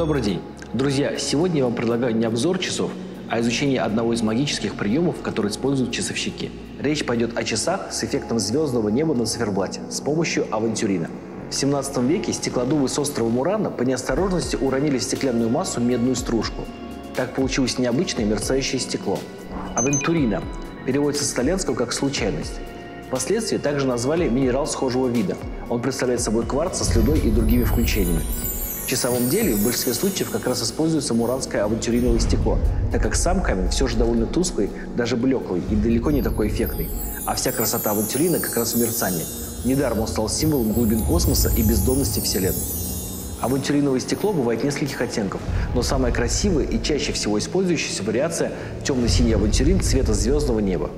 Добрый день. Друзья, сегодня я вам предлагаю не обзор часов, а изучение одного из магических приемов, который используют часовщики. Речь пойдет о часах с эффектом звездного неба на циферблате с помощью авантюрина. В 17 веке стеклодувы с острова Мурана по неосторожности уронили в стеклянную массу медную стружку. Так получилось необычное мерцающее стекло. Авентурина переводится с итальянского как «случайность». Впоследствии также назвали минерал схожего вида. Он представляет собой кварц со слюдой и другими включениями. Часовом деле в большинстве случаев как раз используется муранское авантюриновое стекло, так как сам камень все же довольно тусклый, даже блеклый и далеко не такой эффектный. А вся красота авантюрина как раз в мерцании. Недаром он стал символом глубин космоса и бездонности Вселенной. Авантюриновое стекло бывает нескольких оттенков, но самая красивая и чаще всего использующаяся вариация – темно-синий авантюрин цвета звездного неба.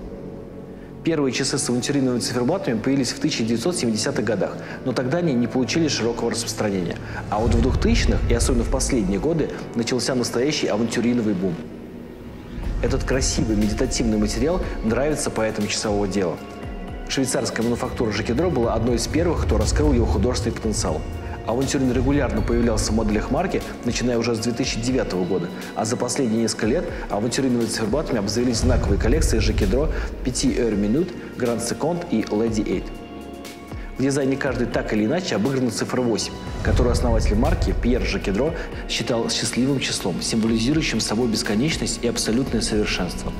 Первые часы с авантюриновыми циферблатами появились в 1970-х годах, но тогда они не получили широкого распространения. А вот в 2000-х и особенно в последние годы начался настоящий авантюриновый бум. Этот красивый медитативный материал нравится поэтам часового дела. Швейцарская мануфактура Жакедро была одной из первых, кто раскрыл его художественный потенциал. Авантюрин регулярно появлялся в моделях марки, начиная уже с 2009 года, а за последние несколько лет авантюриновыми циферблатами обзавелись знаковые коллекции Жакедро, Petit Heure Minute, Grand Second и Lady 8. В дизайне каждый так или иначе обыграна цифра 8, которую основатель марки Пьер Жакедро считал счастливым числом, символизирующим собой бесконечность и абсолютное совершенство.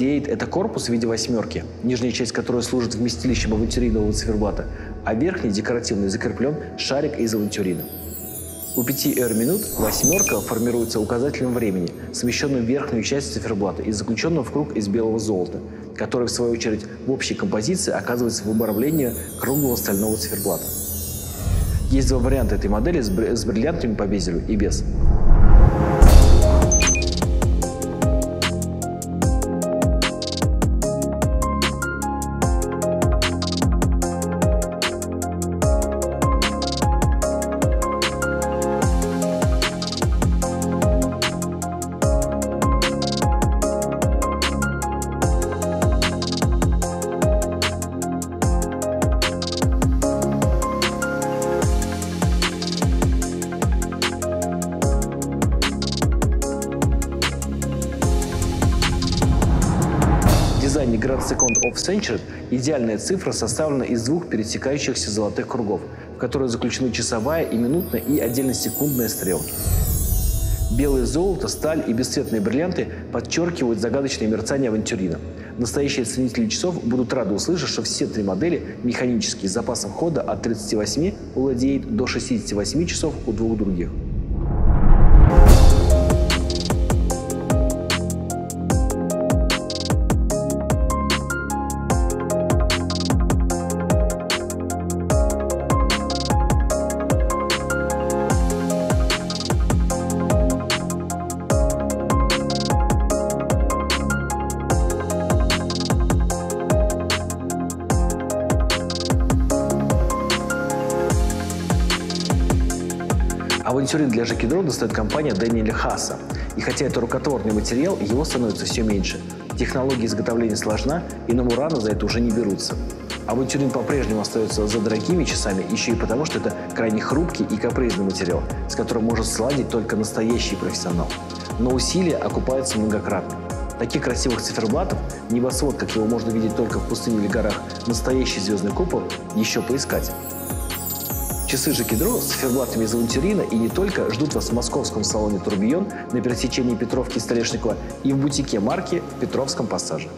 8 это корпус в виде восьмерки, нижняя часть которой служит вместилищем авантюринового циферблата, а верхний декоративный закреплен шарик из авантюрина. У 5 R минут восьмерка формируется указателем времени, смещенным в верхнюю часть циферблата и заключенным в круг из белого золота, который, в свою очередь, в общей композиции оказывается в обрамлении круглого стального циферблата. Есть два варианта этой модели с бриллиантами по безелю и без. Second of Century идеальная цифра составлена из двух пересекающихся золотых кругов, в которые заключены часовая и минутная и отдельно секундная стрелки. Белое золото, сталь и бесцветные бриллианты подчеркивают загадочное мерцание авантюрина. Настоящие ценители часов будут рады услышать, что все три модели механические с запасом хода от 38 у Lady до 68 часов у двух других. Авантюрин для Жакедро достает компания Дэниеля Хаса. И хотя это рукотворный материал, его становится все меньше. Технология изготовления сложна, и на Мурана за это уже не берутся. Авантюрин по-прежнему остается за дорогими часами, еще и потому, что это крайне хрупкий и капризный материал, с которым может сладить только настоящий профессионал. Но усилия окупаются многократно. Таких красивых циферблатов, небосвод, как его можно видеть только в пустыне или горах, настоящий звездный купол, еще поискать. Часы же Кедро с циферблатами из авантюрина и не только ждут вас в московском салоне «Турбион» на пересечении Петровки и Столешникова и в бутике марки Петровском пассаже.